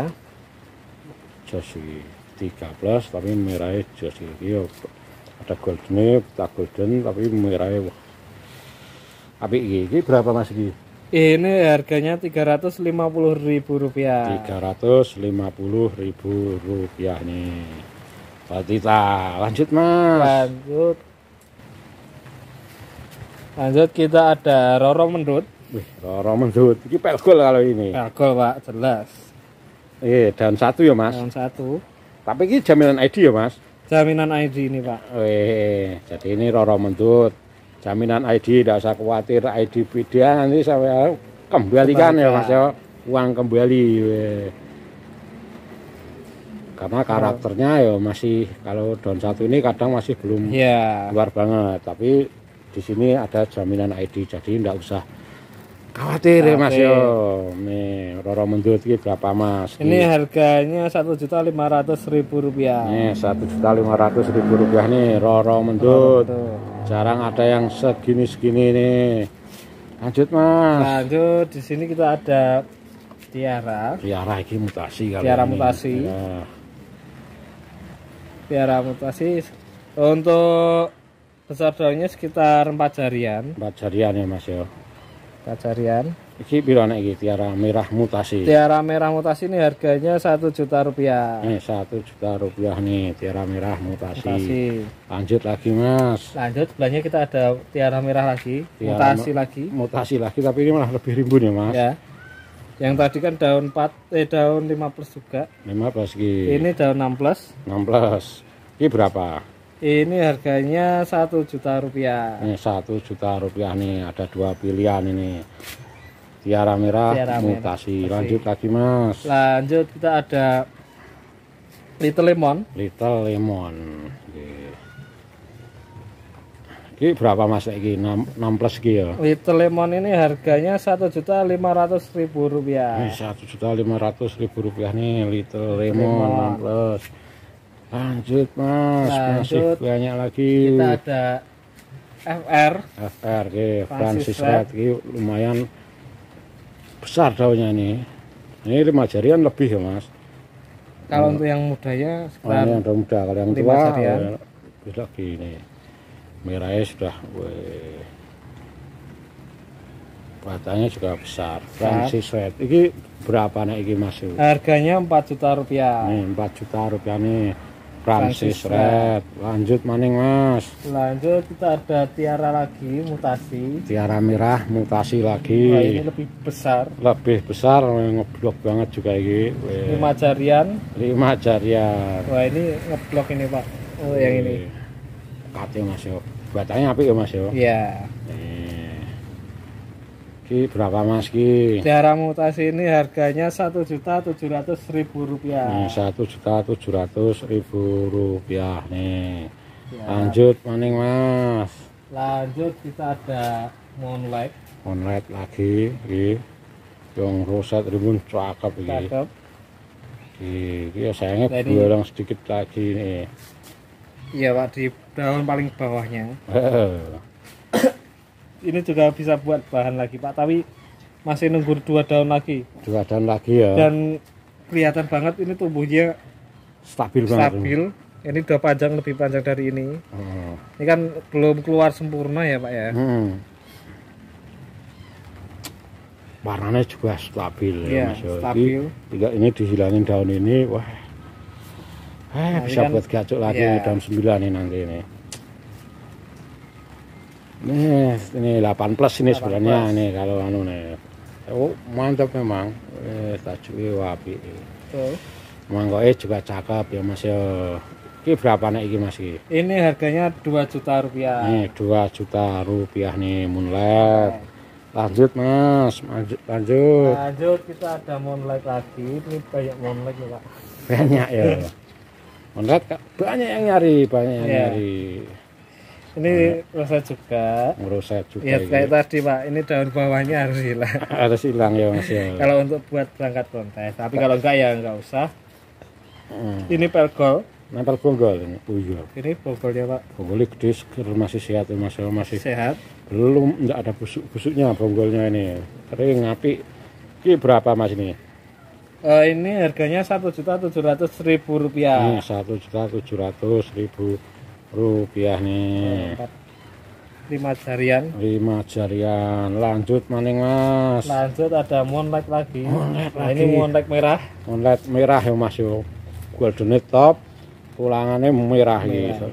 jos iki 13 tapi merahnya jos yo ada golden tak golden tapi merahnya wah. Tapi iki berapa Mas iki ini harganya 350.000 rupiah. 350 ribu rupiah nih. Batita lanjut mas. Lanjut. Lanjut kita ada Roro Mendut Wih, Roro mendut. Ini pelgol kalau ini. Alkohol pak. Jelas. Iya dan satu ya mas. Yang satu. Tapi ini jaminan ID ya mas? Jaminan ID ini pak. Wih, jadi ini Roro mendut. Jaminan ID tidak usah khawatir. ID beda nanti saya kembalikan ya mas ya. Uang kembali weh. karena karakternya ya masih kalau daun satu ini kadang masih belum ya luar banget. Tapi di sini ada jaminan ID jadi tidak usah khawatir ya mas yo. Nih Roro Mendut ini berapa mas? Ini harganya satu juta lima ratus ribu rupiah. Nih satu juta lima ratus ribu rupiah nih Roro Mendut jarang ada yang segini segini nih lanjut mas. Lanjut di sini kita ada Tiara. Tiara ini mutasi kali Tiara ini. mutasi. Ya. Tiara mutasi. Untuk besar daunnya sekitar empat jarian. Empat jarian ya mas yo empat jarian ini bilang iki? Tiara merah mutasi. Tiara merah mutasi ini harganya satu juta rupiah. Nih satu juta rupiah nih Tiara merah mutasi. mutasi. Lanjut lagi mas. Lanjut sebelahnya kita ada tiara merah lagi Tiara mutasi lagi. Mutasi lagi tapi ini malah lebih rimbun ya mas. Ya. Yang tadi kan daun 4 eh daun 5 plus juga. 15 ki. Ini daun 6 plus. 16 ini berapa ini harganya satu juta rupiah ini satu juta rupiah nih ada dua pilihan ini tiara merah Tiara merah, mutasi mutasi. lanjut lagi mas lanjut kita ada little lemon little lemon. Iki berapa Mas iki? 6, 6 plus iki ya. Little lemon ini harganya satu juta lima ratus ribu Ini rupiah. satu juta lima ratus ribu rupiah nih little lemon Lemon. 6 plus. Lanjut Mas, masih Lanjut. banyak lagi. Kita ada FR FR ke Francis Red lumayan besar daunnya ini. Ini lima jarian lebih ya Mas. kalau untuk yang mudanya Oh, yang sekitar udah muda kalau yang tua jarian. bisa lagi ini. Merahnya sudah weh. Batangnya juga besar. Francis Red. Ini berapa nih ini Mas? harganya 4 juta rupiah. Nih 4 juta rupiah nih. Francis, Red. Lanjut maning Mas. Lanjut kita ada tiara lagi mutasi. Tiara merah mutasi lagi. Wah, ini lebih besar. lebih besar ngeblok banget juga ini Weh. 5 jarian. lima jarian Wah, ini ngeblok ini, Pak. Oh, yang ini. kate mas yo batangnya api ya mas yo Iya. Ki berapa mas ki Tiara mutasi ini harganya satu juta tujuh ratus ribu rupiah. Nih, satu juta tujuh ratus ribu rupiah nih Ya. lanjut maning mas Lanjut kita ada moonlight, online lagi ki yang roset ribbon cakep iki cakep. ki ki ya sayangnya Jadi- bolong sedikit lagi nih Iya pak di daun paling bawahnya. Ini juga bisa buat bahan lagi pak, tapi masih nunggu dua daun lagi. dua dan lagi ya Dan kelihatan banget ini tumbuhnya stabil banget stabil. Ini udah panjang lebih panjang dari ini. Oh. Ini kan belum keluar sempurna ya pak ya. Hmm. Warnanya juga stabil ya Mas. yo. stabil. Ini, tiga ini dihilangin daun ini, wah. Eh, Nah, ini bisa kan- buat gacok lagi nih daun 9 nih nanti ini. Nih, ini 8 plus ini 8 sebenarnya plus. nih kalau anu nih. Oh, mantap memang. Eh, tajuke wapi. Tuh. Mangkoke juga cakep ya Mas yo. Ini berapa nih iki Mas? Ini harganya 2 juta rupiah. Nih 2 juta rupiah nih moonlight. Lanjut mas, lanjut, lanjut. Lanjut kita ada moonlight lagi. Ini banyak moonlight nih pak. Banyak ya. Moonlight banyak yang nyari, banyak yang Iya. nyari. Ini rasa juga. Ngeruset juga Ya ini. kayak tadi pak, ini daun bawahnya harus hilang. Harus hilang ya mas ya. kalau untuk buat berangkat kontes, tapi kalau enggak ya enggak usah. Hmm. Ini pelgol, Nempel bonggol ini. Oh iya. ini bonggolnya pak Bonggolnya gede, seger, masih sehat ya mas ya. Masih sehat. belum, enggak ada busuk-busuknya bonggolnya ini. Kering, api. Ini berapa mas ini? Eh, ini harganya satu juta tujuh ratus ribu rupiah. Ini satu juta tujuh ratus ribu rupiah nih. Lima jarian. lima jarian lanjut maning mas Lanjut ada moonlight lagi. Moonlight nah, lagi. ini moonlight merah. Moonlight merah ya mas yo golden top ulangannya merah Merah. gitu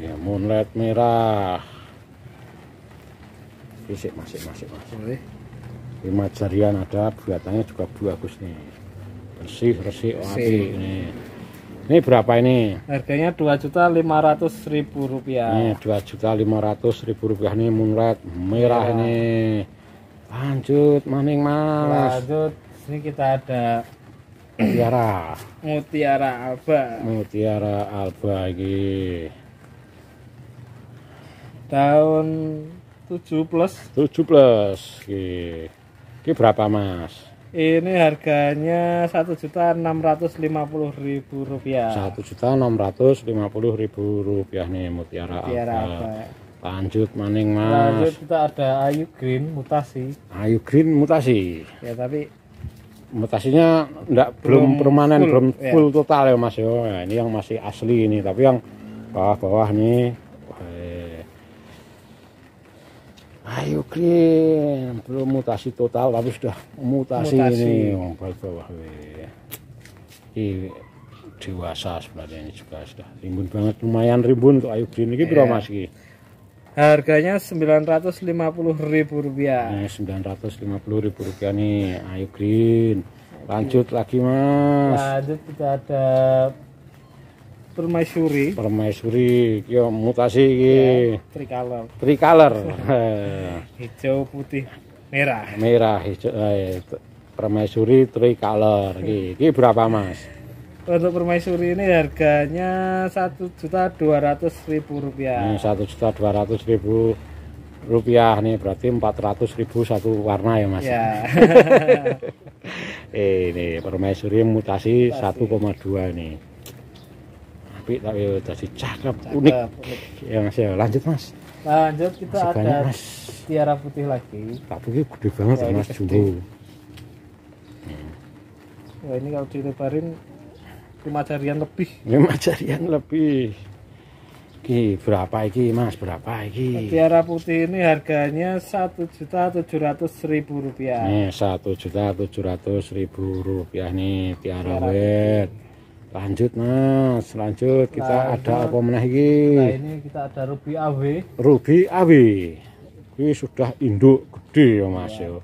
ya moonlight merah fisik masih masih masih lima jarian ada buatannya juga bagus nih bersih bersih Bersih. api ini ini berapa ini Harganya dua juta lima ratus ribu rupiah. Ini dua juta lima ratus ribu rupiah nih moonlight merah Merah. ini. Lanjut maning mas. Lanjut, sini kita ada Mutiara, mutiara alba. mutiara alba ini. Tahun 7 plus. Tujuh plus. Ini, ini berapa mas? Ini harganya satu juta enam ratus lima puluh ribu rupiah. Satu juta enam ratus lima puluh ribu rupiah nih mutiara, Mutiara alba. alba. Lanjut maning Lanjut mas. kita ada ayu green mutasi. Ayu green mutasi. Ya tapi mutasinya enggak belum, Belum permanen full, belum ya. full total ya mas yo nah, ini yang masih asli ini tapi yang bawah-bawah nih wah, eh. Ayo green belum mutasi total tapi sudah mutasi, Mutasi. ini oh, bawah-bawah weh. ini dewasa sebenarnya ini juga sudah rimbun banget lumayan rimbun untuk ayu green ini berapa Iya. mas Ki? harganya sembilan ratus lima puluh ribu rupiah. Ini 950 ribu rupiah nih ayu green lanjut lagi mas Lanjut kita ada permaisuri. permaisuri yo mutasi iki. Ya, tricolor. Tricolor. Hijau putih merah. merah hijau eh, permaisuri tricolor iki. Iki berapa mas? Untuk permaisuri ini harganya satu juta dua ratus ribu rupiah. Satu juta dua ratus ribu rupiah nih berarti empat ratus ribu satu warna ya mas? Ya. Ini permaisuri mutasi 1,2 nih tapi tapi jadi cakep, unik Cakep, unik. ya mas ya lanjut mas. Lanjut kita Masih banyak ada mas. Tiara putih lagi. Tapi ini gede banget Ya, ya, mas jumbo. Wah ini kalau dilebarin lima jarian lebih. Lima jarian lebih. Ki berapa iki mas? Berapa iki? Tiara putih ini harganya satu juta tujuh ratus ribu rupiah. Nih satu juta tujuh ratus ribu rupiah nih tiara Tiara wet. Lanjut mas, lanjut kita Lanjut. ada apa meneh iki? nah ini kita ada ruby AW Ruby AW. Ini sudah induk gede ya mas ya.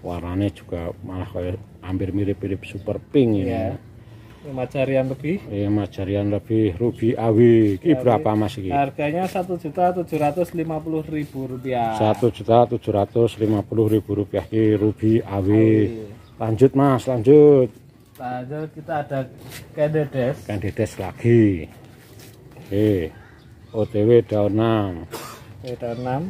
Warnanya juga malah kayak hampir mirip-mirip super pink ini. ya lima jarian lebih Ini mas jarian lebih Ruby AW. Ini AW. berapa mas ini? harganya satu juta tujuh ratus lima puluh ribu rupiah Satu juta tujuh ratus lima puluh ribu rupiah ini Ruby AW. Lanjut mas, lanjut. Lanjut kita ada kededes kandides lagi. Oke OTW daun 6 beda enam.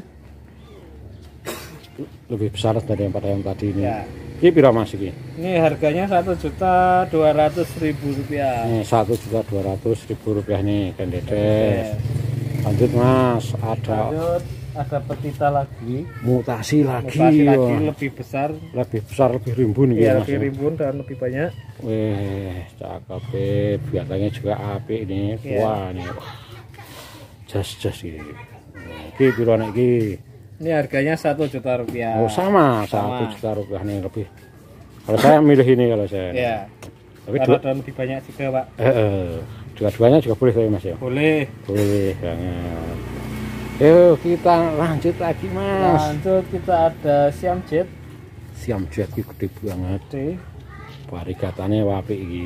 Lebih besar daripada yang tadi ini. Ya. Ini pira mas ini? Ini harganya satu juta dua ratus ribu rupiah. Ini satu juta dua ratus ribu rupiah nih kandides lanjut mas. Ada lanjut ada petita lagi mutasi lagi, mutasi lagi lebih besar lebih besar lebih rimbun ya mas lebih rimbun dan lebih banyak weh cakep eh. biasanya juga api ini Iya. wah nih wah. jas jas ini ini pira nek iki ini harganya satu juta rupiah Oh sama, satu juta rupiah nih lebih. Kalau saya milih ini kalau saya. ya Tapi karena dua, ada lebih banyak juga pak eh, eh, dua-duanya juga boleh saya mas ya. boleh Boleh banget. Yuk kita lanjut lagi mas. lanjut kita ada siam jet Siam jet iki gede banget. D Varigatane wapi iki.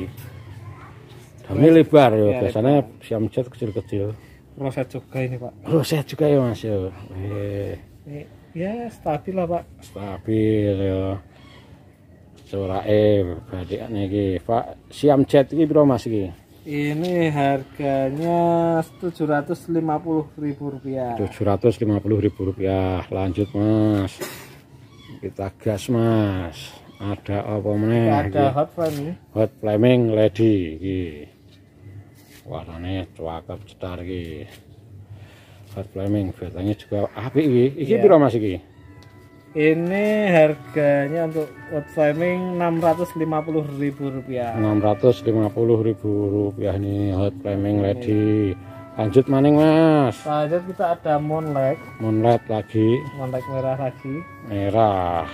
Daunnya lebar ya, Iya, biasanya siam jet kecil-kecil. roset juga ini pak sehat juga ya mas ya. Eh, ini ya stabil lah pak stabil ya. Surake badikane iki. Pak siam jet iki piro mas iki? Ini harganya tujuh ratus lima puluh ribu rupiah. tujuh ratus lima puluh ribu rupiah. Lanjut mas. Kita gas mas. Ada apa meneh? Ada hot frame ini hot flaming lady. Iki. Warnanya cakep cetar iki. Hot flaming biasanya juga apik iki. Iki Iya. piro mas iki ini harganya untuk hot flaming enam ratus lima puluh ribu rupiah. enam ratus lima puluh ribu rupiah nih hot flaming lady. Lanjut maning mas. Lanjut kita ada moonlight. Moonlight lagi. Moonlight merah lagi. Merah.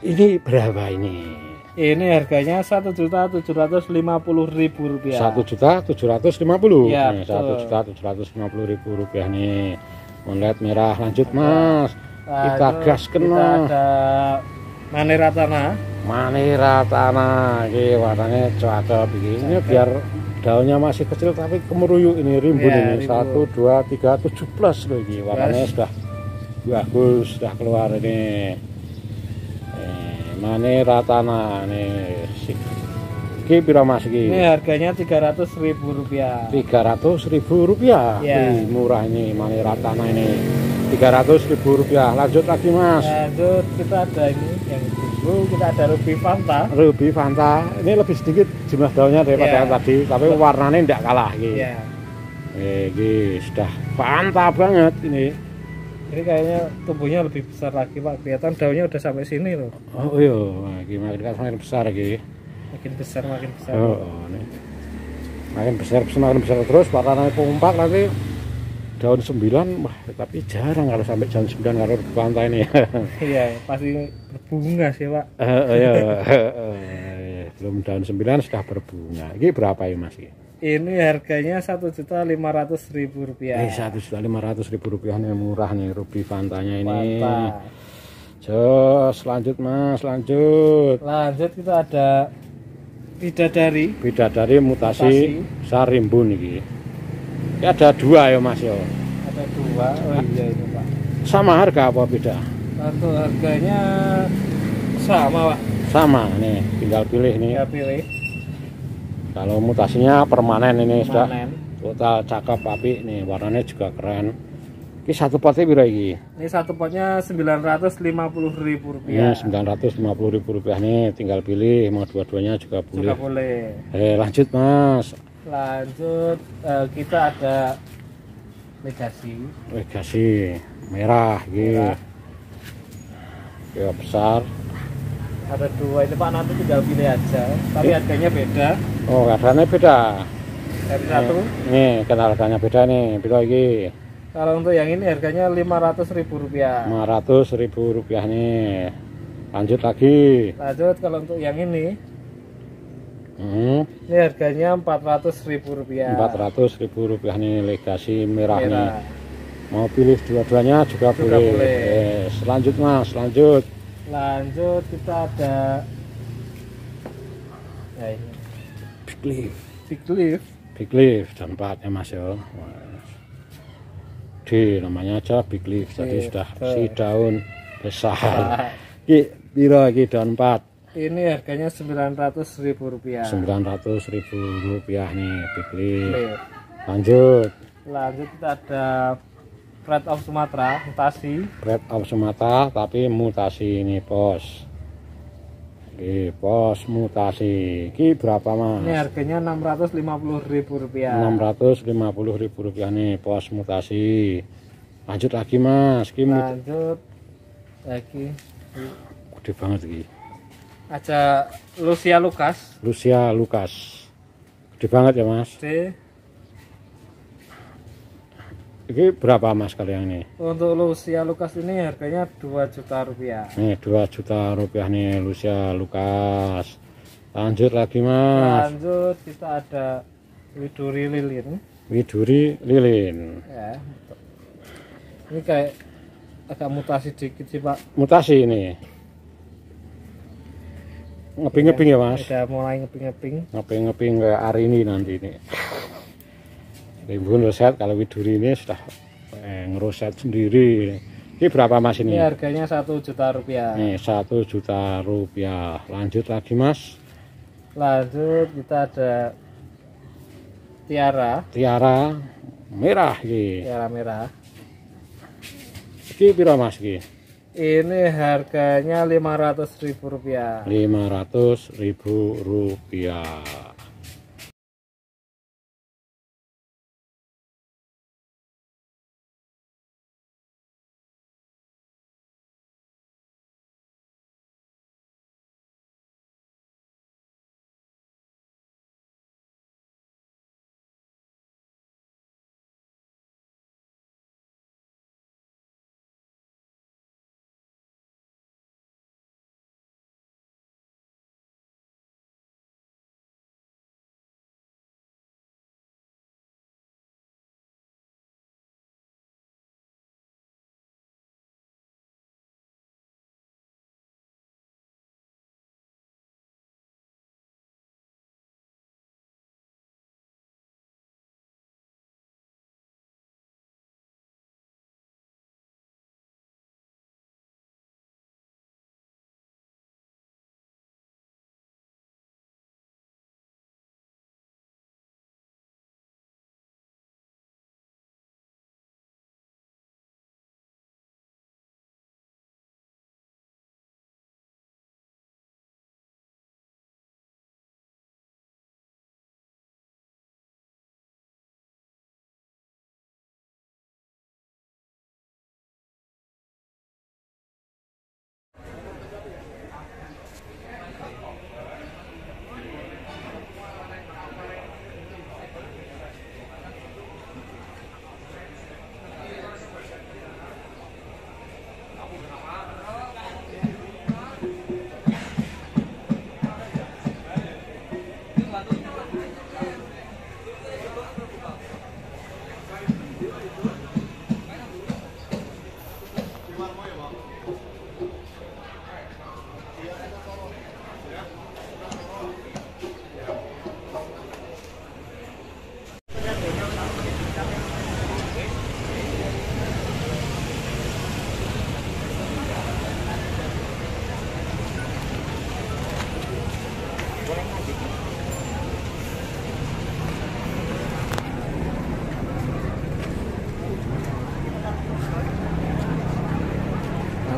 Ini berapa ini ini harganya satu juta tujuh ratus lima puluh ribu rupiah. Satu juta tujuh ratus lima puluh. Iya, satu juta tujuh ratus lima puluh ribu rupiah nih. Moonlight merah lanjut mas. Kita Lanjut, gas kita kena. ada manera tanah manira tanah ini warnanya cakep ini biar daunnya masih kecil tapi kemeruyuk ini rimbun Iya, ini. satu dua tiga tujuh plus ini. Warnanya sudah bagus sudah keluar ini eh, tanah ini sik. ini pira mas ini ini harganya tiga ratus ribu rupiah tiga ratus ribu rupiah Iya. Wih, murah ini manira tanah ini tiga ratus ribu rupiah lanjut lagi mas lanjut kita ada ini yang biru kita ada ruby fanta Ruby Fanta ini lebih sedikit jumlah daunnya daripada Iya. yang tadi tapi warnanya tidak kalah gitu. ya Eh, ini sudah Fanta banget ini. Ini kayaknya tumbuhnya lebih besar lagi pak. Kelihatan daunnya udah sampai sini loh. Oh iya, makin makin besar lagi. makin besar makin besar. Oh, oh, ini. Makin besar, makin besar terus warnanya kompak nanti daun 9 wah tapi jarang kalau sampai jam 9 kalau di pantai ini. Iya pasti berbunga sih pak. Eh, iya. Belum daun 9 sudah berbunga. Ini berapa ya mas? Ini harganya satu juta lima ratus ribu rupiah Eh, satu juta lima ratus ribu rupiah nih murah nih ruby fantanya ini. Mantap. Jos, lanjut mas, lanjut. lanjut kita ada bidadari Bidadari mutasi, Mutasi. sarimbun ini. Ini ada dua ya mas yo. ada dua oh iya ini pak Sama harga apa beda? untuk harganya sama pak sama nih tinggal pilih nih tinggal pilih kalau mutasinya permanen ini sudah panen total cakep api nih warnanya juga keren. Ini satu potnya berapa ini ini satu potnya 950.000 ribu ini rupiah 950 ribu rupiah nih tinggal pilih mau dua-duanya juga juga boleh. boleh. Eh lanjut mas. Lanjut eh, kita ada legasi. Legasi merah gitu. Ya besar ada dua. Ini pak nanti tinggal pilih aja. Tapi Eh. harganya beda. Oh harganya beda. Dari satu. Nih kenal harganya beda nih. Berapa lagi. Kalau untuk yang ini harganya 500.000 ribu rupiah. 500 ribu rupiah nih. Lanjut lagi. Lanjut kalau untuk yang ini. Hmm, ini harganya 400.000 ribu rupiah. 400 ribu rupiah nih legasi merah, nih. Merah. Mau pilih dua-duanya juga, Juga boleh, boleh. Eh, selanjut mas. Lanjut lanjut kita ada ya ini. Big leaf. Big leaf. Big leaf dan empatnya mas ya. D namanya aja big leaf. Jadi Oke, sudah si daun besar. Ki, piro iki daun empat? Ini harganya 900.000 ribu rupiah. 900 ribu rupiah nih big leaf. Leaf. lanjut. Lanjut kita ada Pride of Sumatera mutasi. Red of Sumatera tapi mutasi ini pos Oke, pos mutasi. Ki berapa mas? ini harganya 650.000 ribu rupiah. 650 ribu rupiah nih pos mutasi. Lanjut lagi mas. Ki lanjut lagi. Gede banget Ki. Ada Lucia Lucas. Lucia Lukas gede banget ya mas ini berapa mas kalian ini? Untuk Lucia Lucas ini harganya 2 juta rupiah. Nih 2 juta rupiah nih Lucia Lukas lanjut lagi mas. Lanjut kita ada Widuri Lilin. Widuri Lilin. Ya ini kayak agak mutasi dikit sih pak. Mutasi ini. Ngeping-ngeping ya mas? Udah mulai ngeping-ngeping. Ngeping-ngeping kayak hari ini nanti ini rimbun roset kalau widuri ini sudah eh, ngeroset sendiri. Ini berapa mas ini? Ini harganya satu juta rupiah. Nih satu juta rupiah. Lanjut lagi mas. Lanjut kita ada tiara. Tiara merah ini tiara merah. Ini piro mas ini ini harganya 500.000 ribu rupiah. 500 ribu rupiah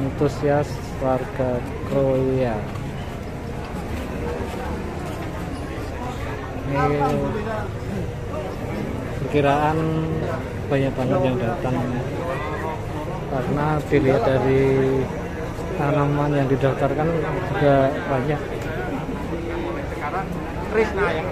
antusias warga Kroya. Ini perkiraan banyak banget yang datang. Karena dilihat dari tanaman yang didaftarkan juga banyak. Krishna yang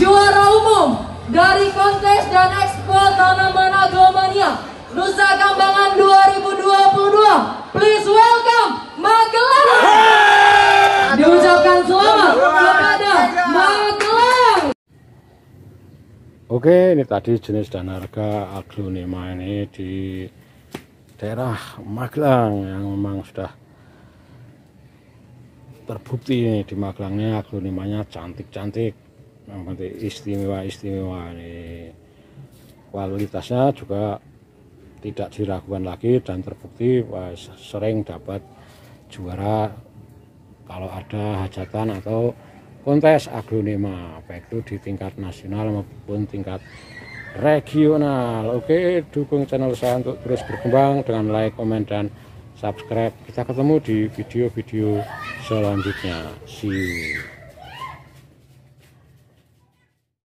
juara umum dari kontes dan expo tanaman agamania Nusa Kambangan 2022. Please welcome Magelang. Diucapkan selamat kepada Magelang. Oke, ini tadi jenis dan harga aglonema ini di daerah Magelang yang memang sudah terbukti ini di Magelangnya aglonemanya cantik-cantik, penting istimewa-istimewa ini kualitasnya juga tidak diragukan lagi dan terbukti sering dapat juara kalau ada hajatan atau kontes aglonema baik itu di tingkat nasional maupun tingkat regional. Oke dukung channel saya untuk terus berkembang dengan like komen dan subscribe. Kita ketemu di video-video selanjutnya. See you